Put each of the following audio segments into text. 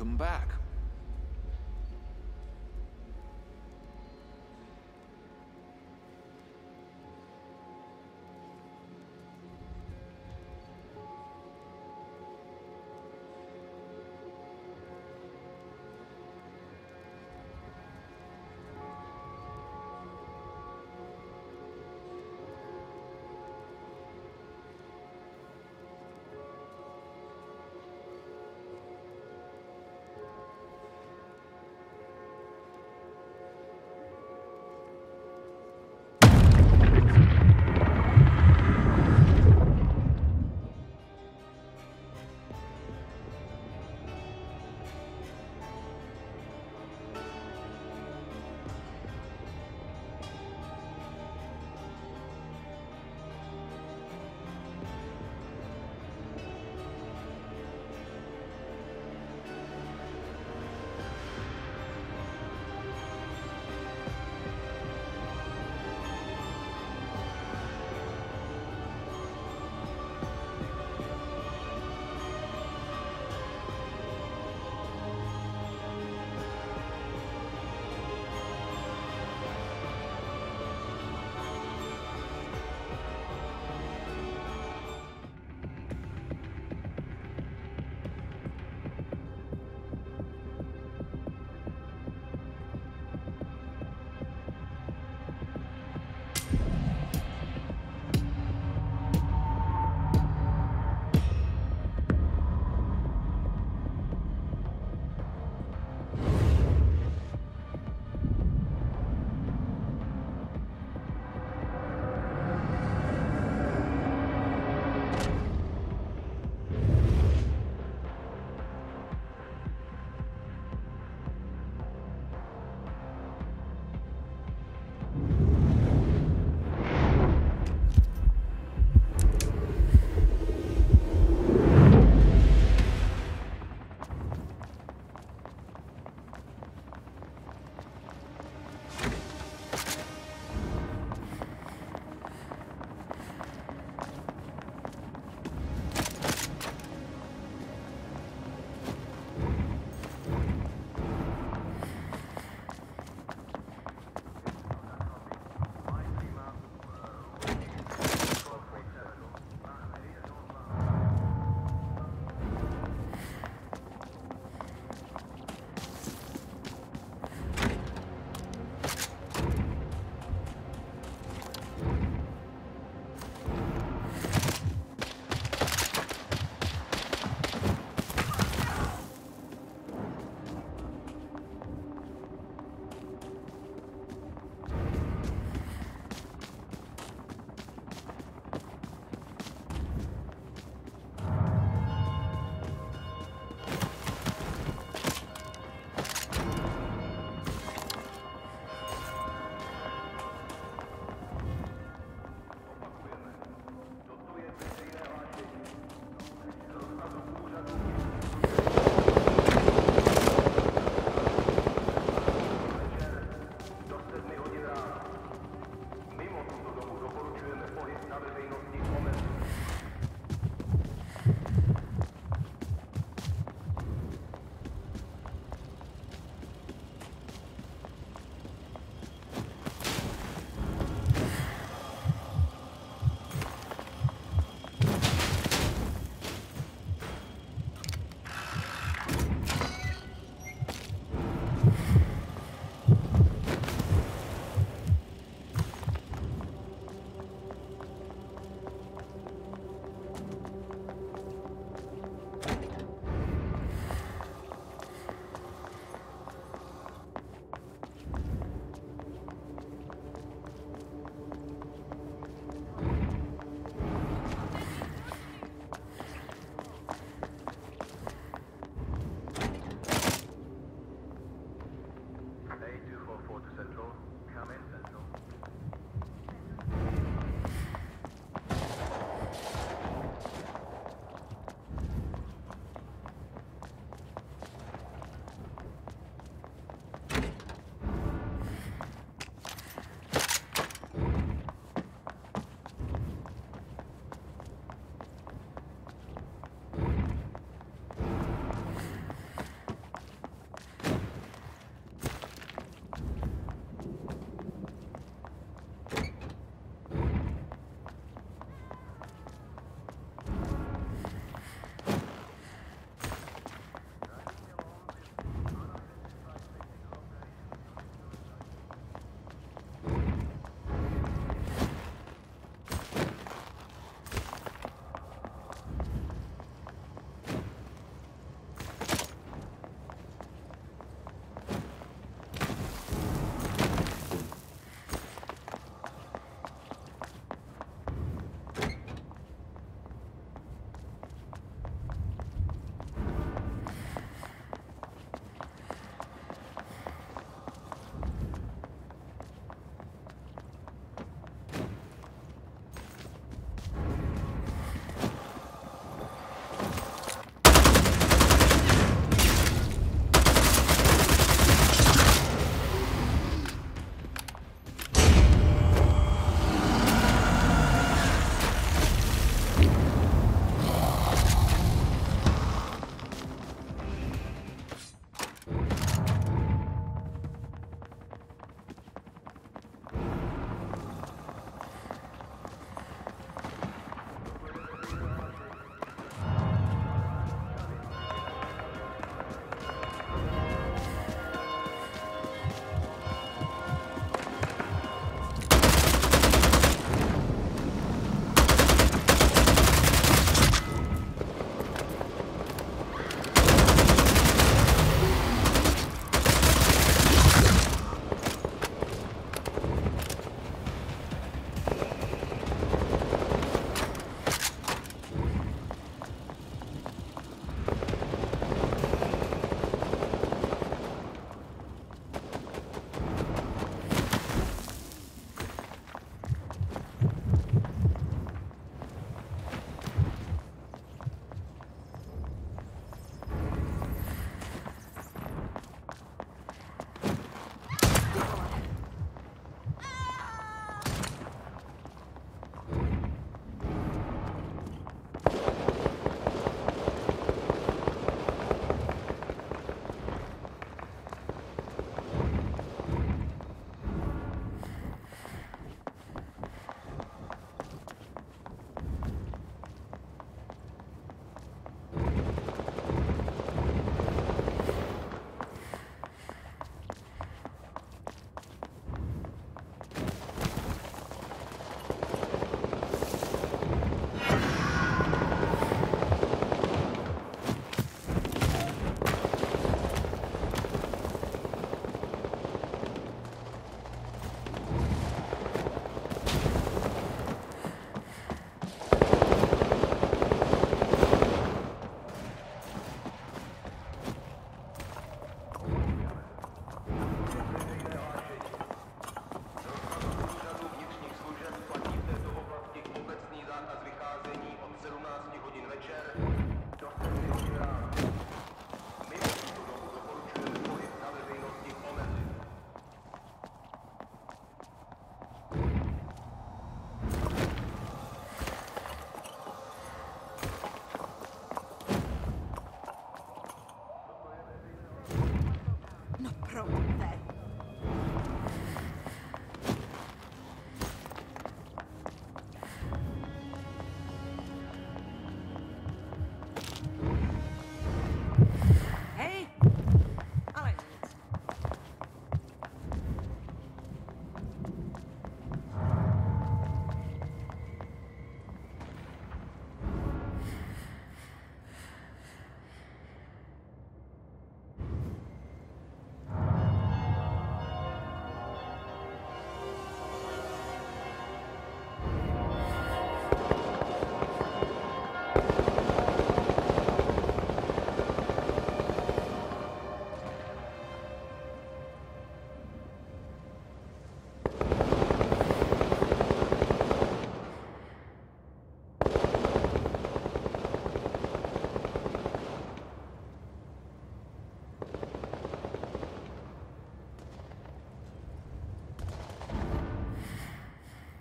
Welcome back.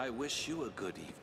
I wish you a good evening.